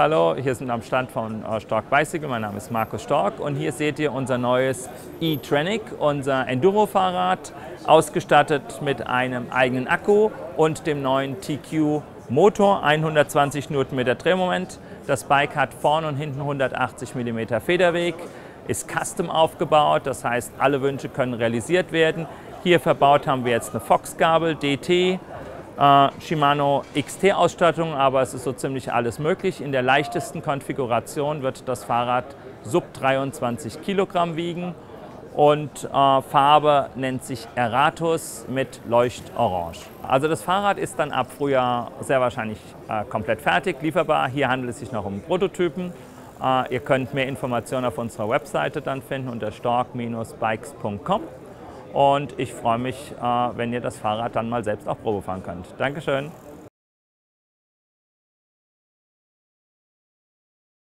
Hallo, hier sind am Stand von äh, Stork Bicycle. Mein Name ist Markus Stork und hier seht ihr unser neues e-Trenic, unser Enduro-Fahrrad, ausgestattet mit einem eigenen Akku und dem neuen TQ Motor, 120 Newtonmeter Drehmoment. Das Bike hat vorne und hinten 180 mm Federweg, ist custom aufgebaut, das heißt, alle Wünsche können realisiert werden. Hier verbaut haben wir jetzt eine Fox-Gabel DT, äh, Shimano XT-Ausstattung, aber es ist so ziemlich alles möglich. In der leichtesten Konfiguration wird das Fahrrad sub 23 Kilogramm wiegen und äh, Farbe nennt sich Eratus mit Leuchtorange. Also das Fahrrad ist dann ab Frühjahr sehr wahrscheinlich äh, komplett fertig, lieferbar. Hier handelt es sich noch um Prototypen. Äh, ihr könnt mehr Informationen auf unserer Webseite dann finden unter stork-bikes.com. Und ich freue mich, äh, wenn ihr das Fahrrad dann mal selbst auch Probe fahren könnt. Dankeschön.